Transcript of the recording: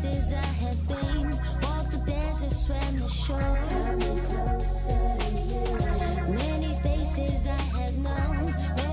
places I have been, walked the deserts, swam the shore. Many faces I have known.